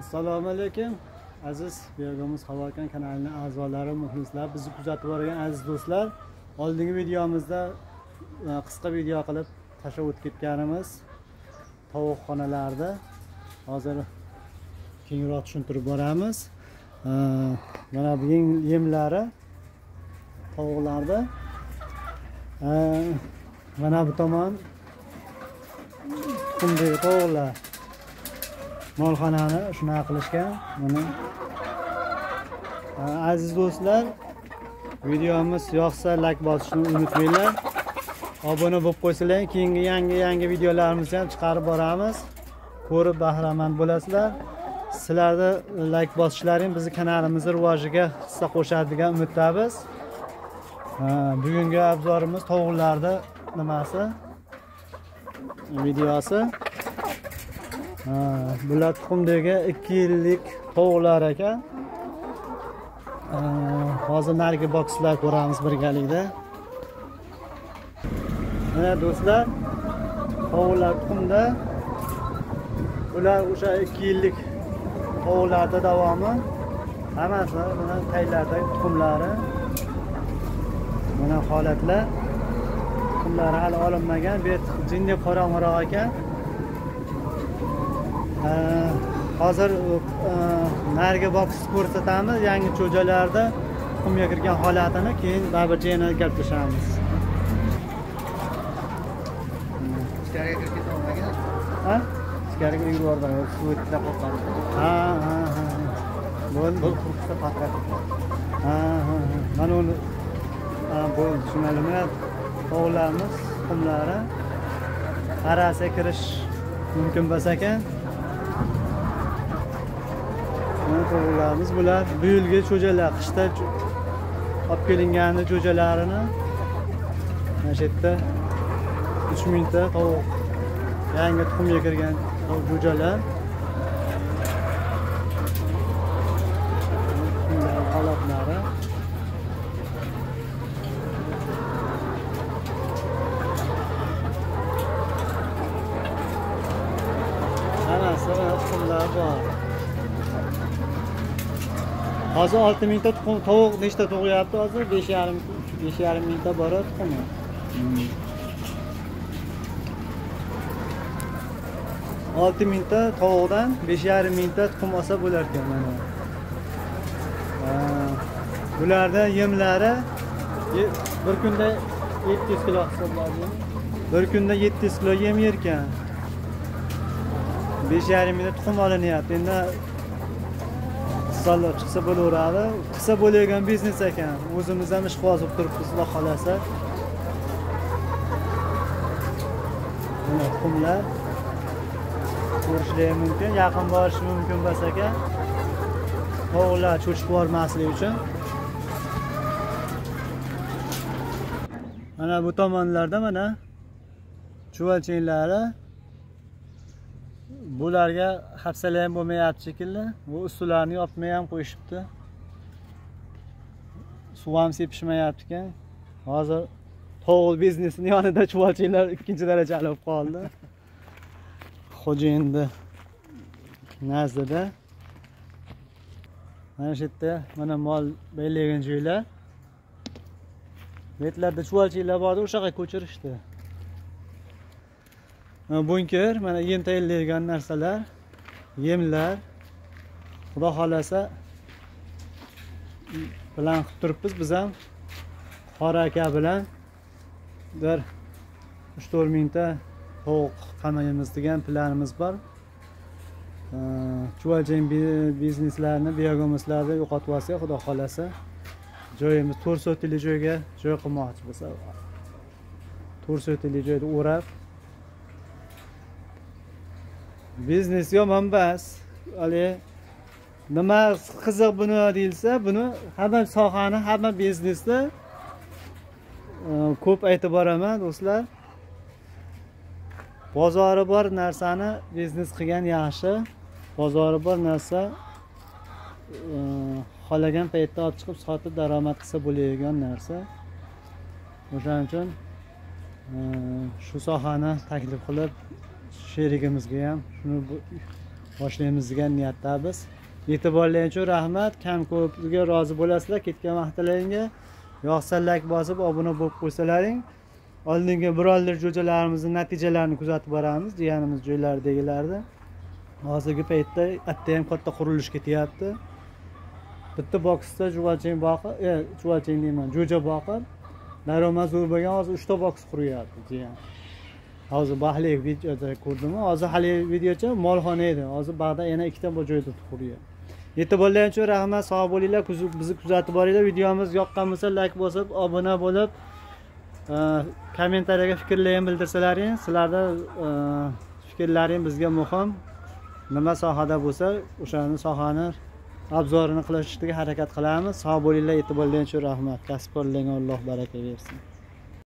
assalomu alaykum aziz beg'o'miz havokan kanalining a'zolari muxlislar bizni kuzatib borgan aziz do'stlar. Oldingi videomizda e, qisqa video qilib tashlab o'tib ketganimiz tovuqxonalarni hozir kengroq tushuntirib boramiz. E, mana bu yemlari tovuqlarni e, mana bu tomon tuxumdagi tovuqlar. Molxonani shunaqa qilishgan. Buni aziz do'stlar videomiz yoqsa layk bosishni unutmanglar. Obuna bo'lib qo'ysanglar keyingi yangi yangi videolarimizni ham chiqarib boramiz. Ko'rib bahramand bo'lasizlar. Sizlarni layk bosishlaring bizni kanalimizni rivojiga hissa qo'shadi degan umiddamiz. Ha, bugungi obzorimiz tovuqlarni nimasi? Videosi. Bular tuxumdagi ikki yillik tovuqlar ekan. Hozir narigi bokslar ko'ramiz birgalikda. Mana do'stlar tovuqlar tuxumda ular o'sha ikki yillik tovuqlarni davomi. Hammasi mana taylardagi tuxumlari mana holatlar. Tuxumlari hali olinmagan. Bu yer jindek qorong'iroq ekan. Hozir e, narigi boksni ko'rsatamiz. Yangi cho'jalarda tuxumga kirgan holatini keyin baribir yana gaplashamiz ichkariga kirib ketolmagan ha? Ichkariga yubordim suv o'tida qo'rqadi ha ha ha bo'ldi bu quruqsa patratib ha ha mana uni bo'ldi tushunarli mana tovuqlarimiz tuxumlari qarasa kirish mumkin bo'lsa ekan mana bular. Bu yilgi cho'jalar qishda olib kelingani cho'jalarini. Mana shu yerda uch mingta tovuq yangi tuxumga kirgan jo'jalar Tuxumlar holatlari tuxumlar bor. Hozir olti mingta tuxum tovuq nechta tug'yapti hozir? Besh yarim besh yarim mingta bora tuxumi hmm. olti mingta tovuqdan besh yarim mingta tuxum olsa bo'lar ekan mana. Bularni yemlari bir kunda yetti yuz kilo hisoblanadi bir kunda yetti yuz kilo yem yerkan. Besh yarim mingta tuxum olinyapti endi hisoblab chiqsa bo'laveradi qilsa bo'layotgan biznes ekan. O'zimiz ham ishqiboz bo'lib turibmiz xudo xohlasa. Mana tuxumlar ko'rishlari mumkin yaqin borish mumkin bo'lsa ekan tovuqlar cho'chib bormasligi uchun. Mana bu tomonlarda mana chuvalchinglari bularga hafsala ham bo'lmayapti shekilli. Bu ustilarini yopmay ham qo'yishibdi. Suv ham sepishmayapti ekan hozir tovuq biznesini yonida chuvalchinlar ikkinchi darajali bo'lib qoldi. Xo'jayinni nazdida. Mana shu yerda mana mol belgilagan joylar. Betlarda chuvalchiklar bordi o'sha yoqqa ko'chirishdi. Bunker mana yem tayyorlaydigan narsalar yemlar. Xudo xohlasa bilan qilib turibmiz. Biz ham qora aka bilan bir uch to'rt mingta tovuq qamaymiz degan planimiz bor. Chuvalchang bizneslarni biogomislarni yo'qotib olsak xudo xohlasa joyimiz to'rt sotili joyga joy qilmoqchi to'rt sotili joyni o'rab biznes yomon emas haligi nima qiziq buni deyilsa buni hamma sohani hamma biznesni e, ko'p aytib boraman do'stlar. Bozori bor narsani biznes qilgan yaxshi. Bozori bor narsa e, xohlagan paytda olib chiqib sotib daromad qilsa bo'ladigan narsa. O'shaning uchun e, shu sohani taklif qilib sherigimizga ham shuni boshlaymiz degan niyatdamiz. E'tiborlaring uchun rahmat. Kam ko'piga rozi bo'lasizlar. Ketgan vaqtlaringga yoqsa layk bosib obuna bo'lib qo'ysalaring. Oldingi birorlar jo'jalarimizni natijalarini kuzatib boramiz jiyanimiz joylardagilarni. Hozirgi paytda bitta ham katta qurilish ketyapti bitta boksda juvachang boqib e juvachang deyman jo'ja boqib daromad zo'r bo'lgan hozir uchta boks quryapti jiyan hozir baxtli videoda ko'rdim hozir haligi videocha molxona edi. Hozir bag'da yana ikkita bu joyda quryapti e'tiborlaring uchun rahmat sog' bo'linglar bizni kuzatib boringlar. Videomiz yoqqan bo'lsa layk bosib obuna bo'lib e, kommentariyaga fikrlaringni bildirsalaring. Sizlarni e, fikrlaring bizga muhim. Nima sohada bo'lsa o'shani sohani obzorini qilishga harakat qilamiz. Sog' bo'linglar e'tiborlaring uchun rahmat. Kasb korlarga alloh baraka bersin.